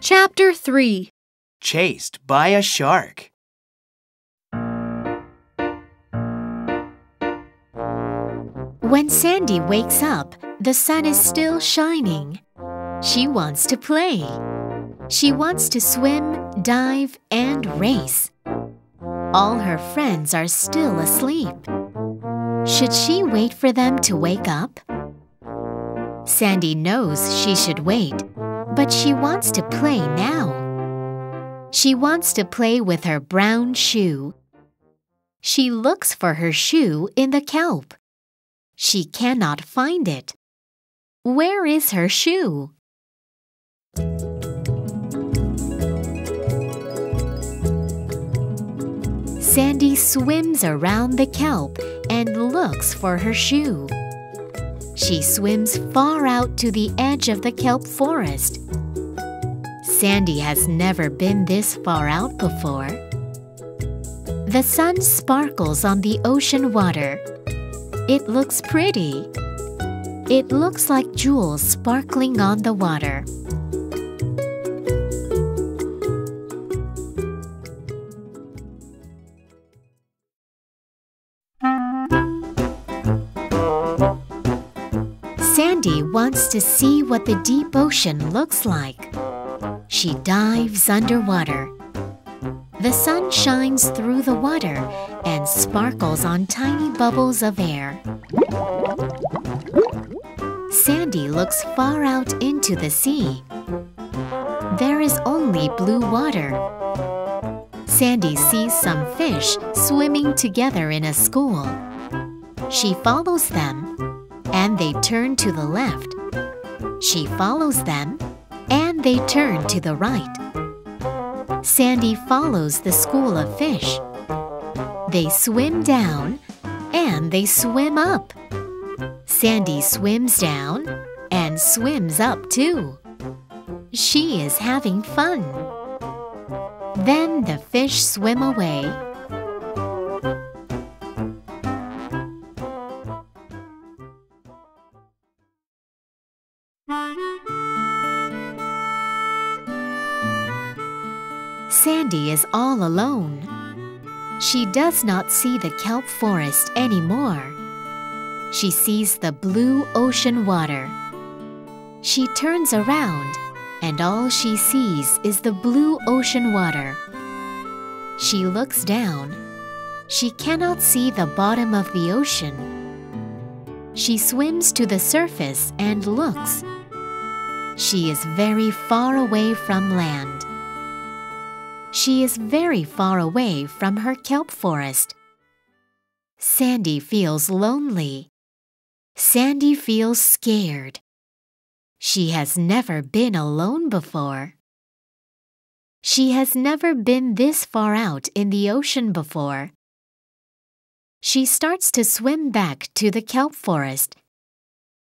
Chapter 3 Chased by a shark. When Sandy wakes up, the sun is still shining. She wants to play. She wants to swim, dive, and race. All her friends are still asleep. Should she wait for them to wake up? Sandy knows she should wait, but she wants to play now. She wants to play with her brown shoe. She looks for her shoe in the kelp. She cannot find it. Where is her shoe? Sandy swims around the kelp and looks for her shoe. She swims far out to the edge of the kelp forest. Sandy has never been this far out before. The sun sparkles on the ocean water. It looks pretty. It looks like jewels sparkling on the water. Wants to see what the deep ocean looks like. She dives underwater. The sun shines through the water and sparkles on tiny bubbles of air. Sandy looks far out into the sea. There is only blue water. Sandy sees some fish swimming together in a school. She follows them, and they turn to the left. She follows them, and they turn to the right. Sandy follows the school of fish. They swim down and they swim up. Sandy swims down and swims up too. She is having fun. Then the fish swim away. Sandy is all alone. She does not see the kelp forest anymore. She sees the blue ocean water. She turns around, and all she sees is the blue ocean water. She looks down. She cannot see the bottom of the ocean. She swims to the surface and looks. She is very far away from land. She is very far away from her kelp forest. Sandy feels lonely. Sandy feels scared. She has never been alone before. She has never been this far out in the ocean before. She starts to swim back to the kelp forest.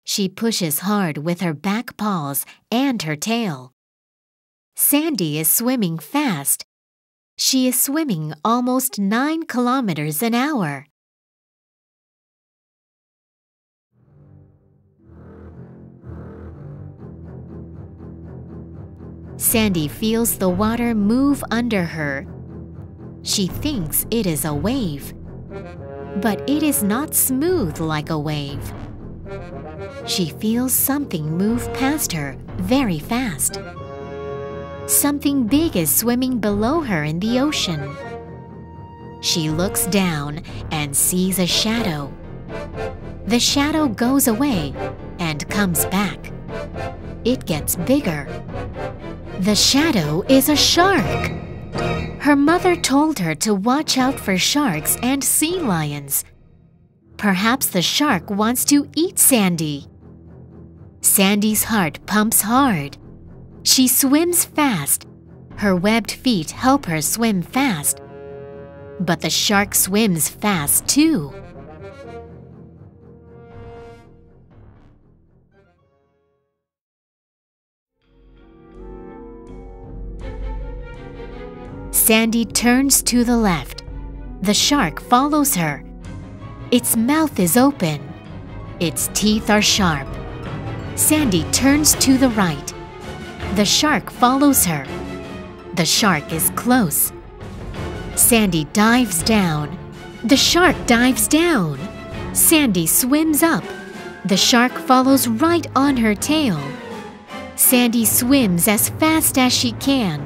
She pushes hard with her back paws and her tail. Sandy is swimming fast. She is swimming almost 9 kilometers an hour. Sandy feels the water move under her. She thinks it is a wave, but it is not smooth like a wave. She feels something move past her very fast. Something big is swimming below her in the ocean. She looks down and sees a shadow. The shadow goes away and comes back. It gets bigger. The shadow is a shark. Her mother told her to watch out for sharks and sea lions. Perhaps the shark wants to eat Sandy. Sandy's heart pumps hard. She swims fast. Her webbed feet help her swim fast. But the shark swims fast too. Sandy turns to the left. The shark follows her. Its mouth is open. Its teeth are sharp. Sandy turns to the right. The shark follows her. The shark is close. Sandy dives down. The shark dives down. Sandy swims up. The shark follows right on her tail. Sandy swims as fast as she can.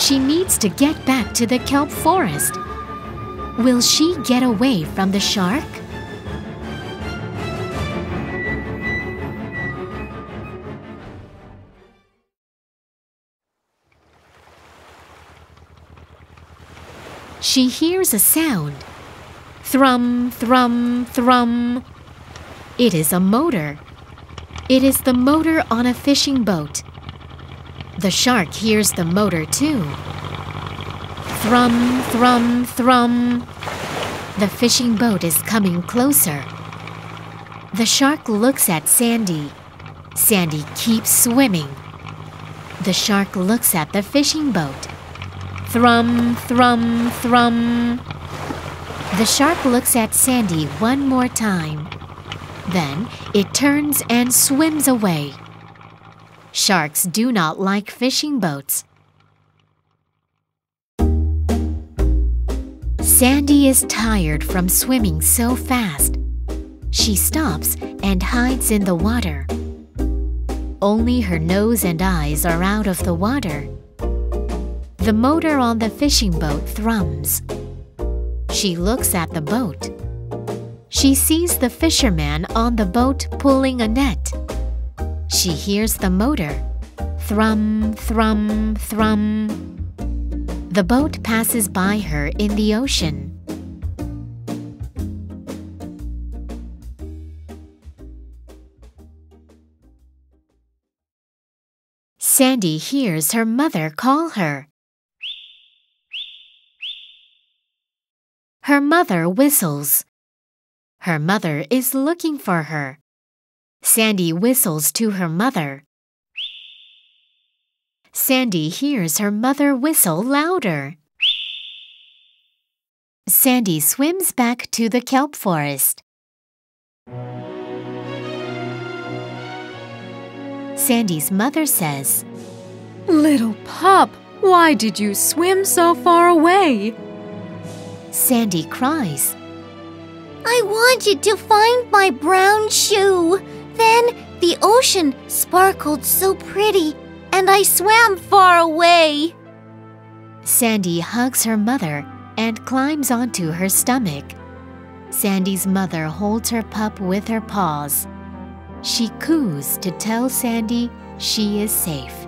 She needs to get back to the kelp forest. Will she get away from the shark? She hears a sound. Thrum, thrum, thrum. It is a motor. It is the motor on a fishing boat. The shark hears the motor too. Thrum, thrum, thrum. The fishing boat is coming closer. The shark looks at Sandy. Sandy keeps swimming. The shark looks at the fishing boat. Thrum, thrum, thrum. The shark looks at Sandy one more time. Then it turns and swims away. Sharks do not like fishing boats. Sandy is tired from swimming so fast. She stops and hides in the water. Only her nose and eyes are out of the water. The motor on the fishing boat thrums. She looks at the boat. She sees the fisherman on the boat pulling a net. She hears the motor. Thrum, thrum, thrum. The boat passes by her in the ocean. Sandy hears her mother call her. Her mother whistles. Her mother is looking for her. Sandy whistles to her mother. Sandy hears her mother whistle louder. Sandy swims back to the kelp forest. Sandy's mother says, Little pup, why did you swim so far away? Sandy cries. I wanted to find my brown shoe. Then the ocean sparkled so pretty, and I swam far away. Sandy hugs her mother and climbs onto her stomach. Sandy's mother holds her pup with her paws. She coos to tell Sandy she is safe.